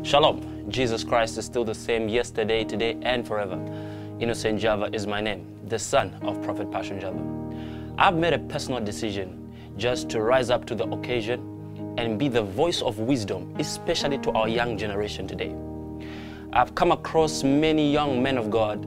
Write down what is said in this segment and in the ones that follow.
Shalom. Jesus Christ is still the same yesterday, today, and forever. Innocent Java is my name, the son of Prophet Passion Java. I've made a personal decision just to rise up to the occasion and be the voice of wisdom, especially to our young generation today. I've come across many young men of God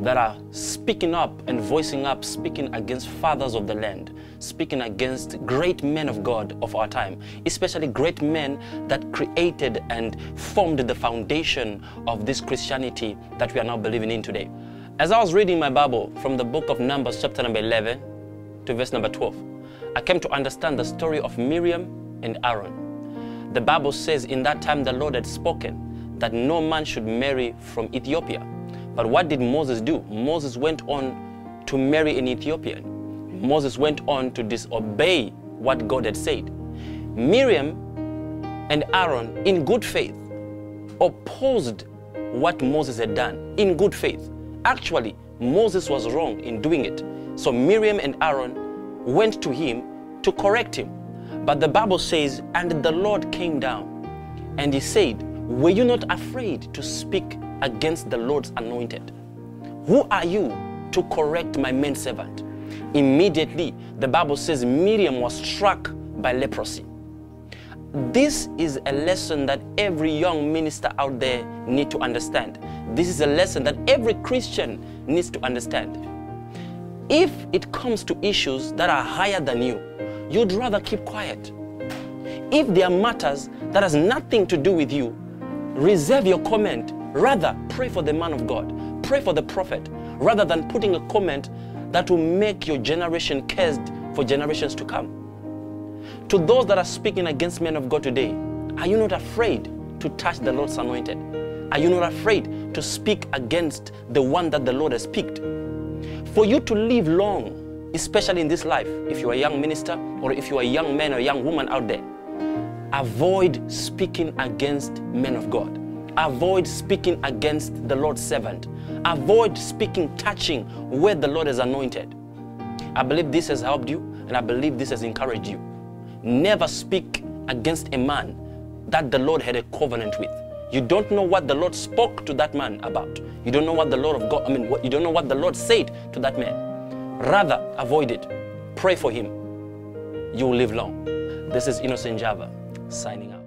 that are speaking up and voicing up, speaking against fathers of the land, speaking against great men of God of our time, especially great men that created and formed the foundation of this Christianity that we are now believing in today. As I was reading my Bible from the book of Numbers, chapter number 11 to verse number 12, I came to understand the story of Miriam and Aaron. The Bible says in that time the Lord had spoken that no man should marry from Ethiopia. But what did Moses do? Moses went on to marry an Ethiopian. Moses went on to disobey what God had said. Miriam and Aaron, in good faith, opposed what Moses had done in good faith. Actually, Moses was wrong in doing it. So Miriam and Aaron went to him to correct him. But the Bible says, and the Lord came down and he said, Were you not afraid to speak against the Lord's anointed? Who are you to correct my main servant? Immediately, the Bible says Miriam was struck by leprosy. This is a lesson that every young minister out there need to understand. This is a lesson that every Christian needs to understand. If it comes to issues that are higher than you, you'd rather keep quiet. If there are matters that has nothing to do with you, reserve your comment. Rather, pray for the man of God. Pray for the prophet. Rather than putting a comment that will make your generation cursed for generations to come. To those that are speaking against men of God today, are you not afraid to touch the Lord's anointed? Are you not afraid to speak against the one that the Lord has picked? For you to live long, especially in this life, if you are a young minister or if you are a young man or young woman out there, avoid speaking against men of God. Avoid speaking against the Lord's servant. Avoid speaking, touching where the Lord has anointed. I believe this has helped you and I believe this has encouraged you. Never speak against a man that the Lord had a covenant with. You don't know what the Lord spoke to that man about. You don't know what the Lord of God, I mean, what, you don't know what the Lord said to that man. Rather, avoid it. Pray for him. You will live long. This is Innocent Java signing out.